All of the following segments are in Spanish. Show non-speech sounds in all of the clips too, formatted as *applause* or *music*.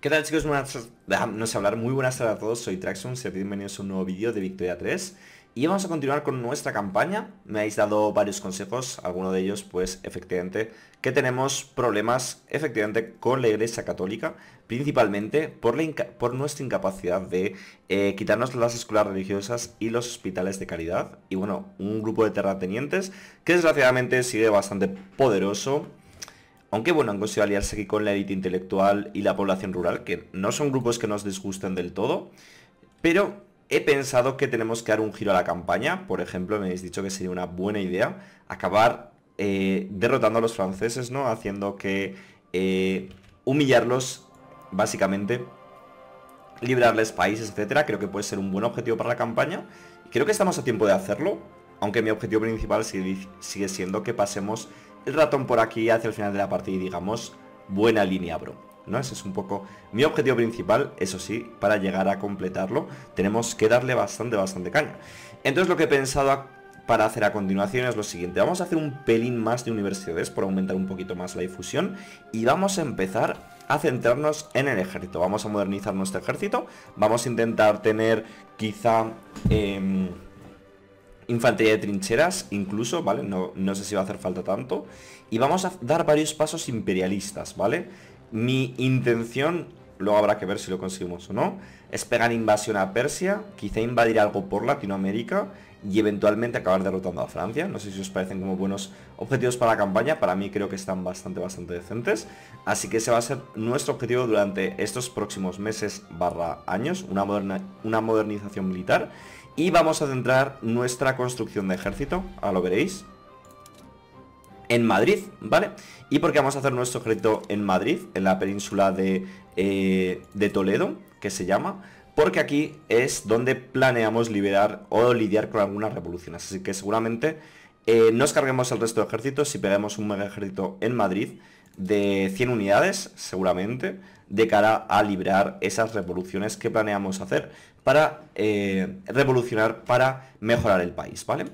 ¿Qué tal chicos? Buenas, no sé hablar, muy buenas tardes a todos, soy Traxxon, sean bienvenidos a un nuevo vídeo de Victoria 3 y vamos a continuar con nuestra campaña, me habéis dado varios consejos, alguno de ellos pues efectivamente que tenemos problemas efectivamente con la iglesia católica, principalmente por nuestra incapacidad de eh, quitarnos las escuelas religiosas y los hospitales de caridad. Y bueno, un grupo de terratenientes que desgraciadamente sigue bastante poderoso aunque bueno, han conseguido aliarse aquí con la élite intelectual y la población rural, que no son grupos que nos disgusten del todo, pero he pensado que tenemos que dar un giro a la campaña. Por ejemplo, me habéis dicho que sería una buena idea acabar eh, derrotando a los franceses, ¿no? Haciendo que eh, humillarlos, básicamente, librarles países, etcétera. Creo que puede ser un buen objetivo para la campaña. Creo que estamos a tiempo de hacerlo, aunque mi objetivo principal sigue siendo que pasemos el ratón por aquí hacia el final de la partida y digamos, buena línea, bro. ¿no? Ese es un poco mi objetivo principal, eso sí, para llegar a completarlo tenemos que darle bastante, bastante caña. Entonces lo que he pensado para hacer a continuación es lo siguiente, vamos a hacer un pelín más de universidades por aumentar un poquito más la difusión y vamos a empezar a centrarnos en el ejército, vamos a modernizar nuestro ejército, vamos a intentar tener quizá... Em, infantería de trincheras, incluso, ¿vale? No, no sé si va a hacer falta tanto. Y vamos a dar varios pasos imperialistas, ¿vale? Mi intención, luego habrá que ver si lo conseguimos o no, es pegar invasión a Persia, quizá invadir algo por Latinoamérica y eventualmente acabar derrotando a Francia. No sé si os parecen como buenos objetivos para la campaña, para mí creo que están bastante, bastante decentes. Así que ese va a ser nuestro objetivo durante estos próximos meses barra años, una, una modernización militar. Y vamos a centrar nuestra construcción de ejército, ahora lo veréis, en Madrid, ¿vale? ¿Y por qué vamos a hacer nuestro ejército en Madrid, en la península de, eh, de Toledo, que se llama? Porque aquí es donde planeamos liberar o lidiar con algunas revoluciones. Así que seguramente eh, nos carguemos el resto de ejércitos si pegamos un mega ejército en Madrid de 100 unidades, seguramente, de cara a librar esas revoluciones que planeamos hacer para eh, revolucionar, para mejorar el país, ¿vale?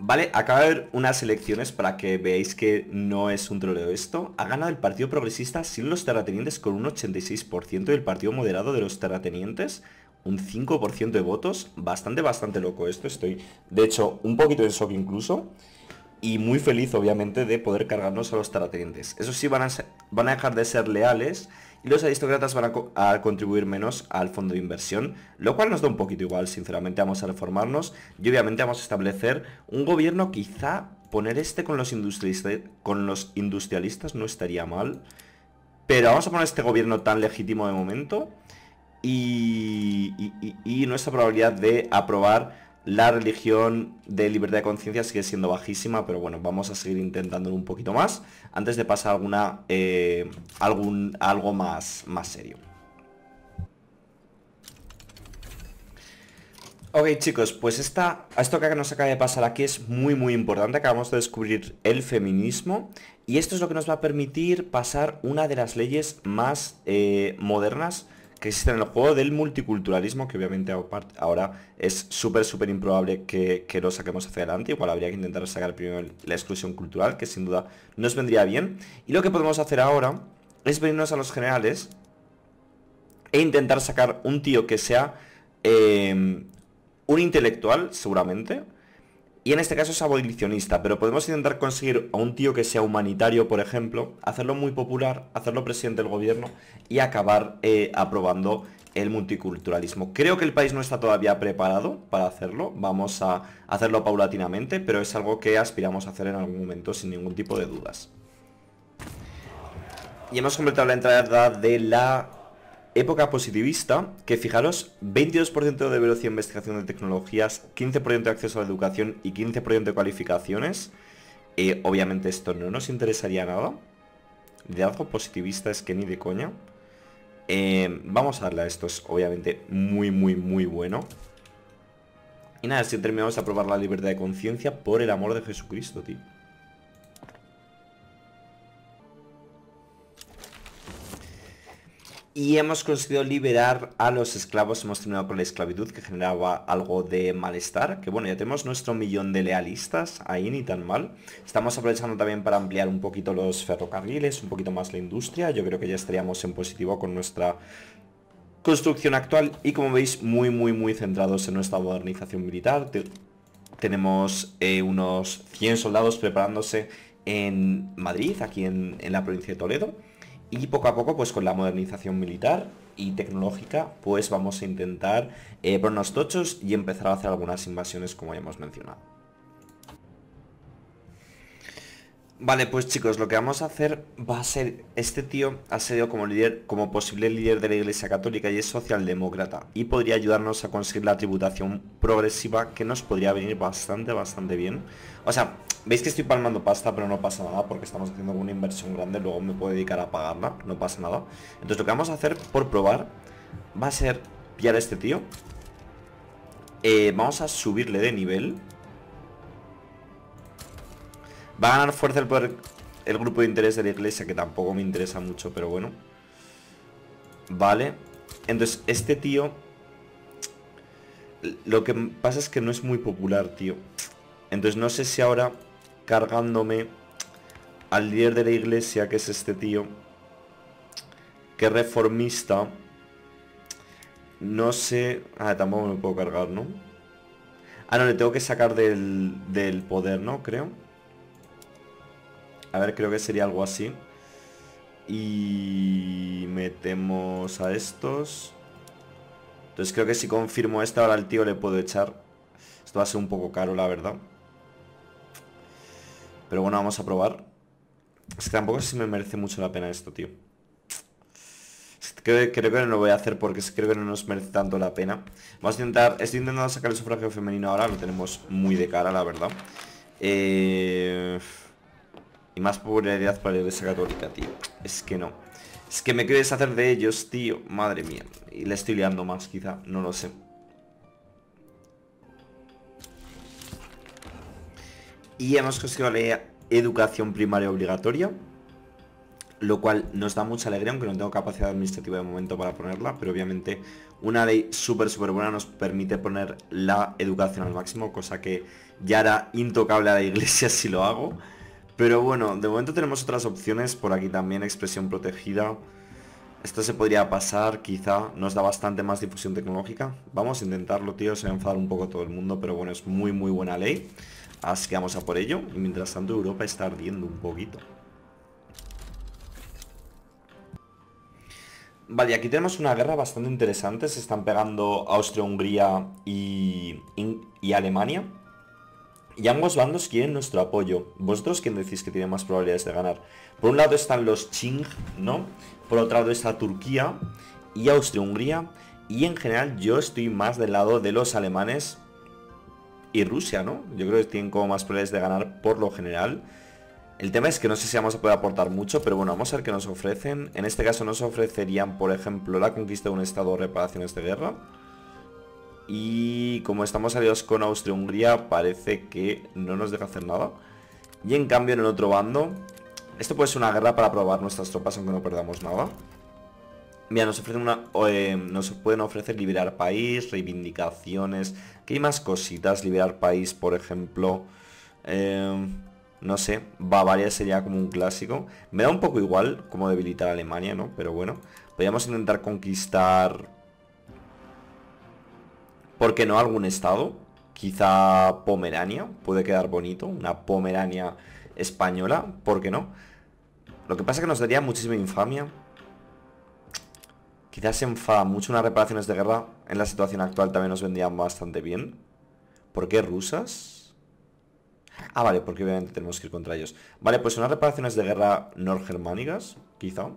Vale, acaba de haber unas elecciones para que veáis que no es un troleo esto. Ha ganado el Partido Progresista sin los terratenientes con un 86% y el Partido Moderado de los terratenientes un 5% de votos. Bastante, bastante loco esto. Estoy, de hecho, un poquito en shock incluso y muy feliz obviamente de poder cargarnos a los terratenientes. Eso sí, van a, van a dejar de ser leales y los aristócratas van a, contribuir menos al fondo de inversión, lo cual nos da un poquito igual, sinceramente vamos a reformarnos y obviamente vamos a establecer un gobierno quizá poner este con los, con los industrialistas no estaría mal, pero vamos a poner este gobierno tan legítimo de momento y, nuestra probabilidad de aprobar la religión de libertad de conciencia sigue siendo bajísima, pero bueno, vamos a seguir intentándolo un poquito más antes de pasar alguna, eh, algún, algo más, más serio. Ok chicos, pues esta, esto que nos acaba de pasar aquí es muy muy importante, acabamos de descubrir el feminismo y esto es lo que nos va a permitir pasar una de las leyes más eh, modernas que existe en el juego del multiculturalismo, que obviamente ahora es súper, súper improbable que, lo saquemos hacia adelante. Igual habría que intentar sacar primero la exclusión cultural, que sin duda nos vendría bien. Y lo que podemos hacer ahora es venirnos a los generales e intentar sacar un tío que sea eh, un intelectual, seguramente, y en este caso es abolicionista, pero podemos intentar conseguir a un tío que sea humanitario, por ejemplo, hacerlo muy popular, hacerlo presidente del gobierno y acabar eh, aprobando el multiculturalismo. Creo que el país no está todavía preparado para hacerlo, vamos a hacerlo paulatinamente, pero es algo que aspiramos a hacer en algún momento sin ningún tipo de dudas. Y hemos completado la entrada de la época positivista, que fijaros, 22% de velocidad de investigación de tecnologías, 15% de acceso a la educación y 15% de cualificaciones. Eh, obviamente esto no nos interesaría nada. De algo positivista es que ni de coña. Eh, vamos a darle a esto, es obviamente muy, muy, muy bueno. Y nada, si terminamos a probar la libertad de conciencia por el amor de Jesucristo, tío. Y hemos conseguido liberar a los esclavos, hemos terminado con la esclavitud que generaba algo de malestar, que bueno, ya tenemos nuestro millón de lealistas, ahí ni tan mal. Estamos aprovechando también para ampliar un poquito los ferrocarriles, un poquito más la industria, yo creo que ya estaríamos en positivo con nuestra construcción actual y como veis muy muy muy centrados en nuestra modernización militar. tenemos eh, unos 100 soldados preparándose en Madrid, aquí en la provincia de Toledo y poco a poco, pues con la modernización militar y tecnológica, pues vamos a intentar eh, ponernos tochos y empezar a hacer algunas invasiones como ya hemos mencionado. Vale, pues chicos, lo que vamos a hacer va a ser, este tío ha sido como líder, como posible líder de la Iglesia Católica y es socialdemócrata y podría ayudarnos a conseguir la tributación progresiva que nos podría venir bastante, bastante bien. O sea, veis que estoy palmando pasta, pero no pasa nada porque estamos haciendo una inversión grande, luego me puedo dedicar a pagarla, no pasa nada. Entonces lo que vamos a hacer por probar va a ser pillar a este tío. Eh, vamos a subirle de nivel Va a ganar fuerza el el grupo de interés de la iglesia, que tampoco me interesa mucho, pero bueno. Vale. Entonces, este tío... Lo que pasa es que no es muy popular, tío. Entonces, no sé si ahora cargándome al líder de la iglesia, que es este tío, que reformista, no sé... Ah, tampoco me puedo cargar, ¿no? Ah, no, le tengo que sacar del, del poder, ¿no? Creo. A ver, creo que sería algo así. Y metemos a estos. Entonces creo que si confirmo esta, ahora al tío le puedo echar. Esto va a ser un poco caro, la verdad. Pero bueno, vamos a probar. Es que tampoco si me merece mucho la pena esto, tío. Creo, creo, que no lo voy a hacer porque creo que no nos merece tanto la pena. Vamos a intentar... Estoy intentando sacar el sufragio femenino ahora. Lo tenemos muy de cara, la verdad. Eh... Y más popularidad para la iglesia católica, tío. Es que no. Es que me quiero deshacer de ellos, tío. Madre mía. Y le estoy liando más, quizá. No lo sé. Y hemos conseguido la educación primaria obligatoria. Lo cual nos da mucha alegría, aunque no tengo capacidad administrativa de momento para ponerla. Pero obviamente una ley súper, súper buena nos permite poner la educación al máximo. Cosa que ya era intocable a la iglesia *laughs* si lo hago. Pero bueno, de momento tenemos otras opciones. Por aquí también expresión protegida. Esto se podría pasar, quizá nos da bastante más difusión tecnológica. Vamos a intentarlo, tío. Se va a enfadar un poco todo el mundo, pero bueno, es muy, muy buena ley. Así que vamos a por ello. Y mientras tanto Europa está ardiendo un poquito. Vale, aquí tenemos una guerra bastante interesante. Se están pegando Austria-Hungría y, y Alemania. Y ambos bandos quieren nuestro apoyo. ¿Vosotros quién decís que tiene más probabilidades de ganar? Por un lado están los Ching, ¿no? Por otro lado está Turquía y Austria-Hungría. Y en general yo estoy más del lado de los alemanes Rusia, ¿no? Yo creo que tienen como más probabilidades de ganar por lo general. El tema es que no sé si vamos a poder aportar mucho, pero bueno, vamos a ver qué nos ofrecen. En este caso nos ofrecerían, por ejemplo, la conquista de un estado o reparaciones de guerra. Y como estamos aliados con Austria-Hungría, parece que no nos deja hacer nada. Y en cambio en el otro bando, esto puede ser una guerra para probar nuestras tropas aunque no perdamos nada. Mira. Eh, nos pueden ofrecer liberar país, reivindicaciones. ¿Qué hay más cositas? Liberar país, por ejemplo. Eh, no sé, Bavaria sería como un clásico. Me da un poco igual como debilitar a Alemania, ¿no? Pero bueno, podríamos intentar conquistar ¿Por qué no algún estado? Quizá Pomerania, puede quedar bonito, una Pomerania española, ¿por qué no? Lo que pasa es que nos daría muchísima infamia. Quizás se enfada mucho unas reparaciones de guerra en la situación actual también nos vendrían bastante bien. ¿Por qué rusas? Ah, vale, porque obviamente tenemos que ir contra ellos. Vale, pues unas reparaciones de guerra norgermánicas, quizá.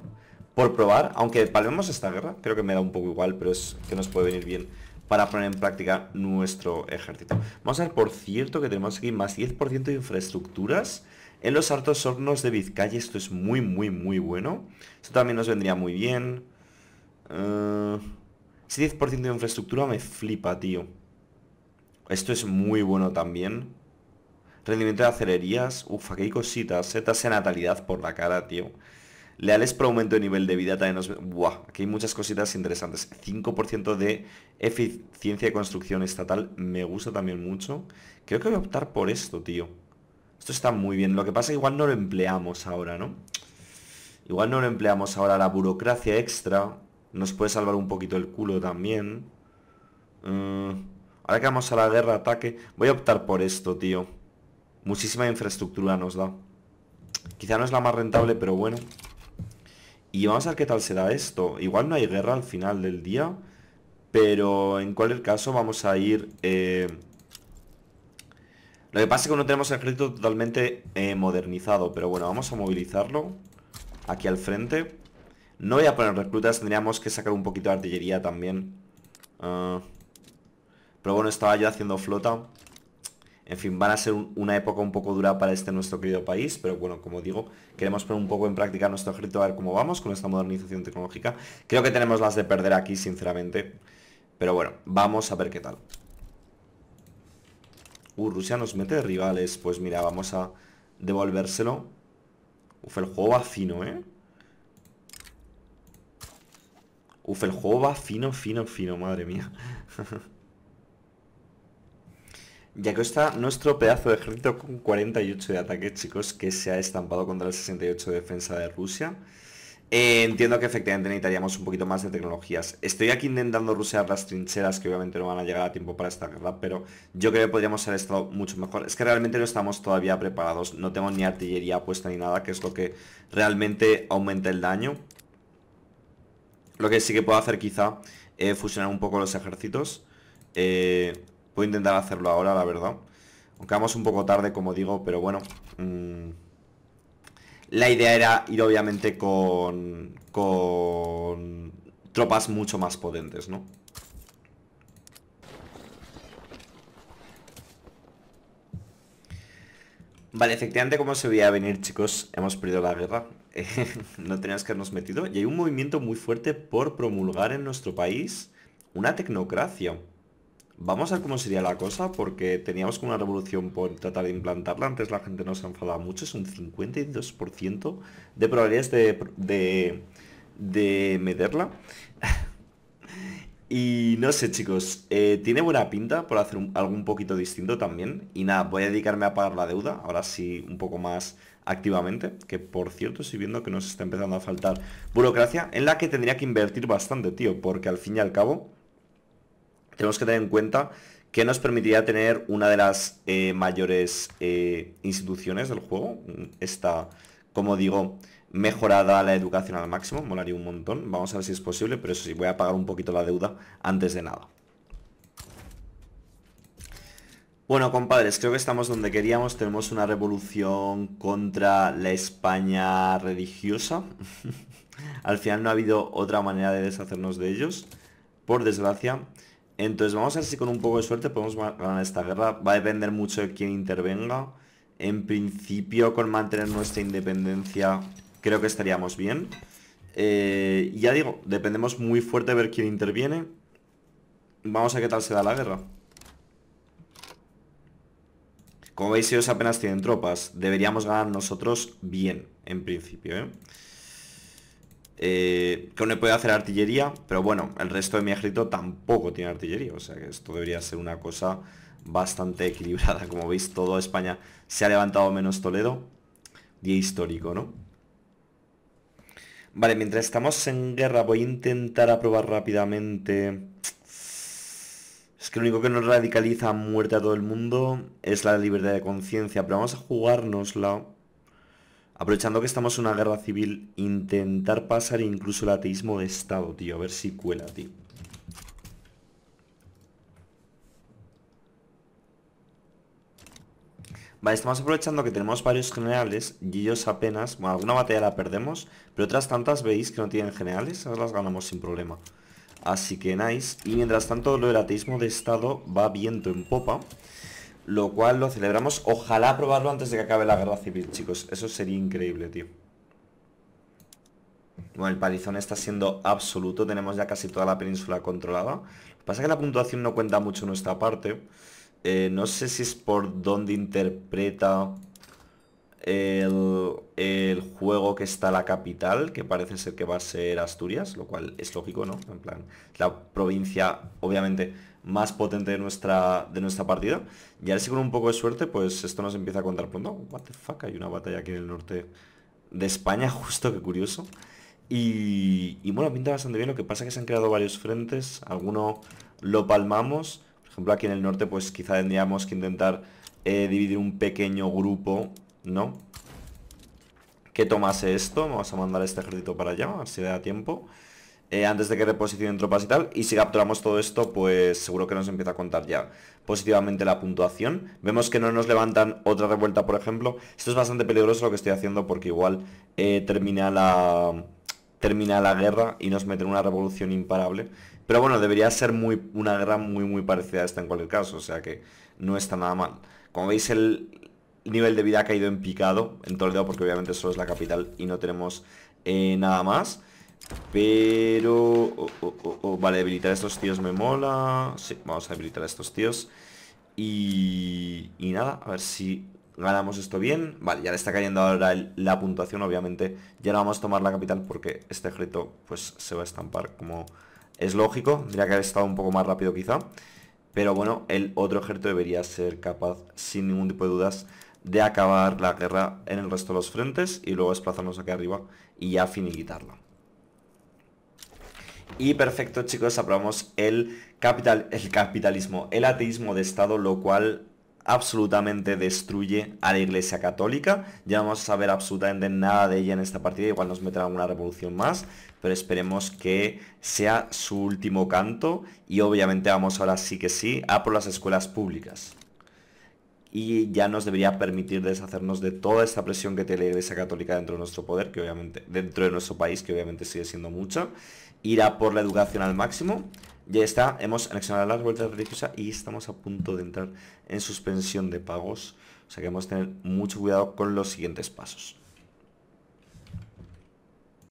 Por probar, aunque palmemos esta guerra, creo que me da un poco igual, pero es que nos puede venir bien para poner en práctica nuestro ejército. Vamos a ver, por cierto, que tenemos aquí más 10% de infraestructuras en los altos hornos de Vizcaya. Esto es muy, muy, muy bueno. Esto también nos vendría muy bien. Uh, ese 10% de infraestructura me flipa, tío. Esto es muy bueno también. Rendimiento de acelerías. Uf, aquí hay cositas. ¿eh? Tasa de natalidad por la cara, tío. Leales por aumento de nivel de vida también nos... Buah, aquí hay muchas cositas interesantes. 5% de eficiencia de construcción estatal me gusta también mucho. Creo que voy a optar por esto, tío. Esto está muy bien. Lo que pasa es que igual no lo empleamos ahora, ¿no? Igual no lo empleamos ahora. La burocracia extra nos puede salvar un poquito el culo también. Mm, ahora que vamos a la guerra, ataque... Voy a optar por esto, tío. Muchísima infraestructura nos da. Quizá no es la más rentable, pero bueno. Y vamos a ver qué tal será esto. Igual no hay guerra al final del día. Pero en cualquier caso vamos a ir... Eh, lo que pasa es que no tenemos el ejército totalmente eh, modernizado. Pero bueno, vamos a movilizarlo. Aquí al frente. No voy a poner reclutas. Tendríamos que sacar un poquito de artillería también. Ah, pero bueno, estaba yo haciendo flota. En fin, van a ser una época un poco dura para este nuestro querido país, pero bueno, como digo, queremos poner un poco en práctica nuestro ejército a ver cómo vamos con esta modernización tecnológica. Creo que tenemos las de perder aquí, sinceramente. Pero bueno, vamos a ver qué tal. Uh, Rusia nos mete de rivales. Pues mira, vamos a devolvérselo. Uf, el juego va fino, ¿eh? Uf, el juego va fino, fino, fino, madre mía. *laughs* Ya que está nuestro pedazo de ejército con 48 de ataque, chicos, que se ha estampado contra el 68 de defensa de Rusia. Eh, entiendo que efectivamente necesitaríamos un poquito más de tecnologías. Estoy aquí intentando rusear las trincheras, que obviamente no van a llegar a tiempo para esta guerra, pero yo creo que podríamos haber estado mucho mejor. Es que realmente no estamos todavía preparados, no tengo ni artillería puesta ni nada, que es lo que realmente aumenta el daño. Lo que sí que puedo hacer quizá, es fusionar un poco los ejércitos. Eh, a intentar hacerlo ahora, la verdad. Aunque vamos un poco tarde, como digo, pero bueno. Mm, la idea era ir obviamente con, con tropas mucho más potentes, ¿no? Vale, efectivamente como se veía venir, chicos, hemos perdido la guerra. *laughs* no teníamos que habernos metido. Y hay un movimiento muy fuerte por promulgar en nuestro país una tecnocracia. Vamos a ver cómo sería la cosa, porque teníamos como una revolución por tratar de implantarla. Antes la gente no se enfadaba mucho, es un 52% de probabilidades de, de, meterla. *laughs* y no sé, chicos, eh, tiene buena pinta por hacer algo un poquito distinto también. Y nada, voy a dedicarme a pagar la deuda, ahora sí un poco más activamente, que por cierto estoy viendo que nos está empezando a faltar burocracia, en la que tendría que invertir bastante, tío, porque al fin y al cabo tenemos que tener en cuenta que nos permitiría tener una de las eh, mayores eh, instituciones del juego. Está, como digo, mejorada la educación al máximo, molaría un montón. Vamos a ver si es posible, pero eso sí, voy a pagar un poquito la deuda antes de nada. Bueno, compadres, creo que estamos donde queríamos. Tenemos una revolución contra la España religiosa. *laughs* Al final no ha habido otra manera de deshacernos de ellos, por desgracia. Entonces vamos a ver si con un poco de suerte podemos ganar esta guerra. Va a depender mucho de quién intervenga. En principio con mantener nuestra independencia creo que estaríamos bien. Eh, ya digo, dependemos muy fuerte de ver quién interviene. Vamos a ver qué tal se da la guerra. Como veis ellos apenas tienen tropas. Deberíamos ganar nosotros bien, en principio, ¿eh? Eh, que uno puede hacer artillería, pero bueno, el resto de mi ejército tampoco tiene artillería, o sea que esto debería ser una cosa bastante equilibrada. Como veis, todo España se ha levantado menos Toledo. Día histórico, ¿no? Vale, mientras estamos en guerra voy a intentar aprobar rápidamente... Es que lo único que nos radicaliza a muerte a todo el mundo es la libertad de conciencia, pero vamos a jugárnosla Aprovechando que estamos en una guerra civil, intentar pasar incluso el ateísmo de Estado, tío. A ver si cuela, tío. Vale, estamos aprovechando que tenemos varios generales y ellos apenas... Bueno, alguna batalla la perdemos, pero otras tantas veis que no tienen generales, esas las ganamos sin problema. Así que nice. Y mientras tanto lo del ateísmo de Estado va viento en popa. Lo cual lo celebramos. Ojalá probarlo antes de que acabe la guerra civil, chicos. Eso sería increíble, tío. Bueno, el palizón está siendo absoluto. Tenemos ya casi toda la península controlada. Lo que pasa es que la puntuación no cuenta mucho en nuestra parte. Eh, no sé si es por dónde interpreta el, juego que está la capital, que parece ser que va a ser Asturias, lo cual es lógico, ¿no? En plan, la provincia, obviamente, más potente de nuestra, de nuestra partida. Y ahora sí con un poco de suerte, pues esto nos empieza a contar pronto. What the fuck, hay una batalla aquí en el norte de España, *laughs* justo, que curioso. Y, y bueno, pinta bastante bien. Lo que pasa es que se han creado varios frentes. Alguno lo palmamos. Por ejemplo, aquí en el norte, pues quizá tendríamos que intentar eh, dividir un pequeño grupo, ¿no? Que tomase esto. Vamos a mandar este ejército para allá, a ver si da tiempo. Eh, antes de que reposicionen tropas y tal. Y si capturamos todo esto, pues seguro que nos empieza a contar ya positivamente la puntuación. Vemos que no nos levantan otra revuelta, por ejemplo. Esto es bastante peligroso lo que estoy haciendo porque igual eh, termina la termina la guerra y nos meten una revolución imparable. Pero bueno, debería ser muy, una guerra muy muy parecida a esta en cualquier caso, o sea que no está nada mal. Como veis el nivel de vida ha caído en picado en Toledo porque obviamente solo es la capital y no tenemos eh, nada más. Pero... Oh, oh, oh, vale, debilitar a estos tíos me mola. Sí, vamos a debilitar a estos tíos. Y, y nada, a ver si ganamos esto bien. Vale, ya le está cayendo ahora la puntuación, obviamente. Ya no vamos a tomar la capital porque este ejército pues se va a estampar como es lógico. Tendría que haber estado un poco más rápido quizá. Pero bueno, el otro ejército debería ser capaz, sin ningún tipo de dudas, de acabar la guerra en el resto de los frentes y luego desplazarnos aquí arriba y ya finiquitarla. Y perfecto chicos, aprobamos el, capital, el capitalismo, el ateísmo de Estado, lo cual absolutamente destruye a la Iglesia Católica. Ya no vamos a saber absolutamente nada de ella en esta partida, igual nos meterá alguna revolución más, pero esperemos que sea su último canto y obviamente vamos ahora sí que sí a por las escuelas públicas. Y ya nos debería permitir deshacernos de toda esta presión que tiene la Iglesia Católica dentro de nuestro poder, que obviamente, dentro de nuestro país, que obviamente sigue siendo mucho ir a por la educación al máximo. Ya está, hemos anexionado las vueltas religiosas y estamos a punto de entrar en suspensión de pagos. O sea que hemos tener mucho cuidado con los siguientes pasos.